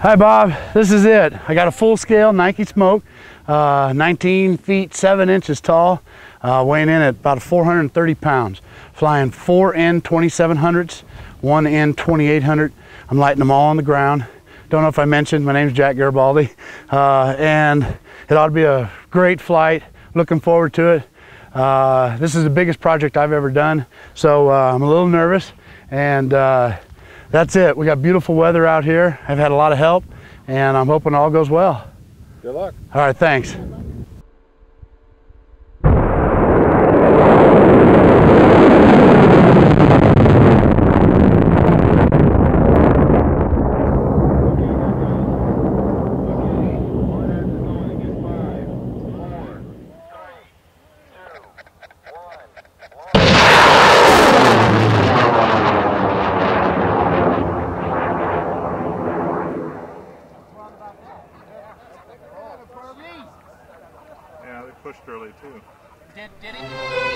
Hi Bob, this is it. I got a full scale Nike Smoke, uh, 19 feet 7 inches tall, uh, weighing in at about 430 pounds. Flying four N2700s, one N2800. I'm lighting them all on the ground. Don't know if I mentioned, my name's Jack Garibaldi. Uh, and it ought to be a great flight. Looking forward to it. Uh, this is the biggest project I've ever done, so uh, I'm a little nervous. And uh, that's it. We got beautiful weather out here. I've had a lot of help, and I'm hoping all goes well. Good luck. All right, thanks. Pushed early too. Did, did?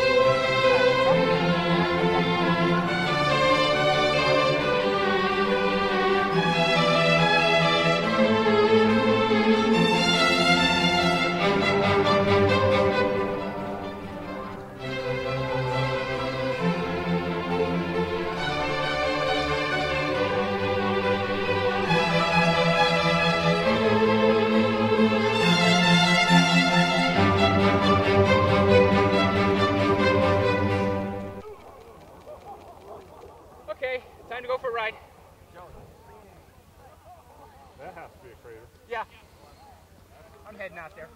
To go for a ride. That has to be a crater. Yeah. I'm heading out there.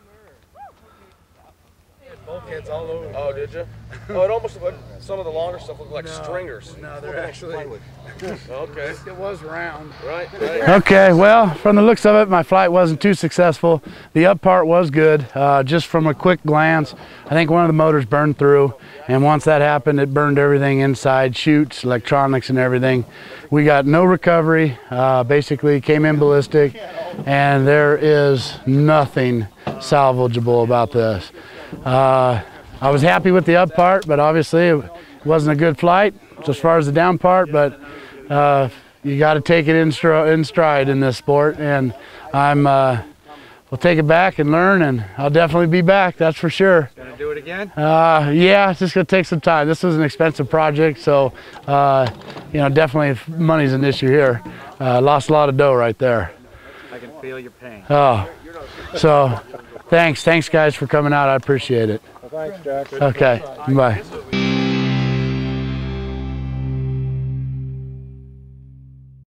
Bulkheads all over. Oh, did you? Oh, it almost looked, some of the longer stuff looked like stringers. No, they're actually, Okay, it was round. right, right. Okay, well, from the looks of it, my flight wasn't too successful. The up part was good. Uh, just from a quick glance, I think one of the motors burned through, and once that happened, it burned everything inside, chutes, electronics, and everything. We got no recovery. Uh, basically, came in ballistic, and there is nothing salvageable about this. Uh, I was happy with the up part, but obviously it wasn't a good flight as far as the down part. But uh, you got to take it in, stri- in stride in this sport, and I'm. Uh, we'll take it back and learn, and I'll definitely be back. That's for sure. Gonna do it again? Uh, yeah, it's just gonna take some time. This was an expensive project, so uh, you know definitely money's an issue here. Uh, lost a lot of dough right there. I can feel your pain. Oh, so thanks, thanks guys for coming out. I appreciate it. Well, thanks, Jack. Okay, bye.